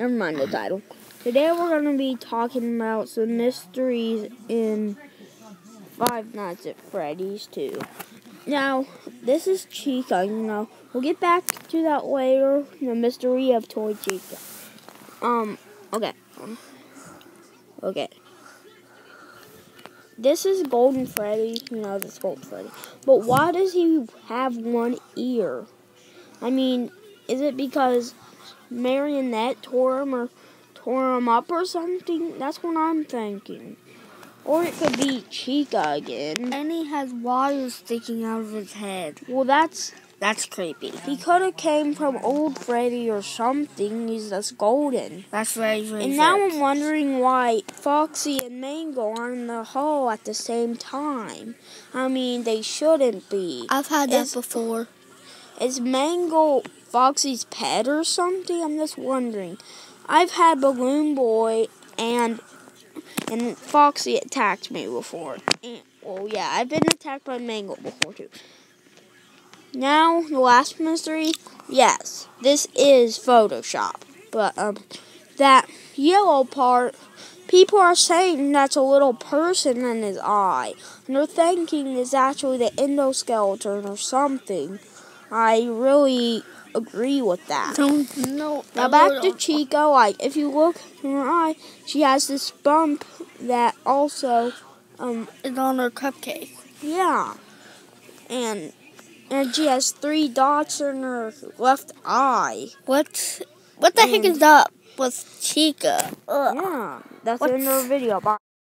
never mind the title. Today we're going to be talking about some mysteries in Five Nights at Freddy's 2. Now, this is Chica, you know. We'll get back to that later, the mystery of Toy Chica. Um, okay. Okay. This is Golden Freddy, you know, this Golden Freddy. But why does he have one ear? I mean, is it because Marionette tore him or tore him up or something? That's what I'm thinking. Or it could be Chica again. And he has wires sticking out of his head. Well, that's That's creepy. he could have came from Old Freddy or something. He's just golden. That's very, very And now. I'm wondering why Foxy and Mangle are in the hall at the same time. I mean, they shouldn't be. I've had that Is- before. Is Mangle Foxy's pet or something? I'm just wondering. I've had Balloon Boy and and Foxy attacked me before. And, well, yeah, I've been attacked by Mangle before too. Now the last mystery. Yes, this is Photoshop, but um, that yellow part. People are saying that's a little person in his eye, and they're thinking it's actually the endoskeleton or something. I really agree with that. Don't know. Now back to Chica. Like if you look in her eye, she has this bump that also, um, It's on her cupcake. yeah, and and she has three dots in her left eye. What? What the heck is up with Chica? Ugh. Yeah, that's What's- in her video. Bye.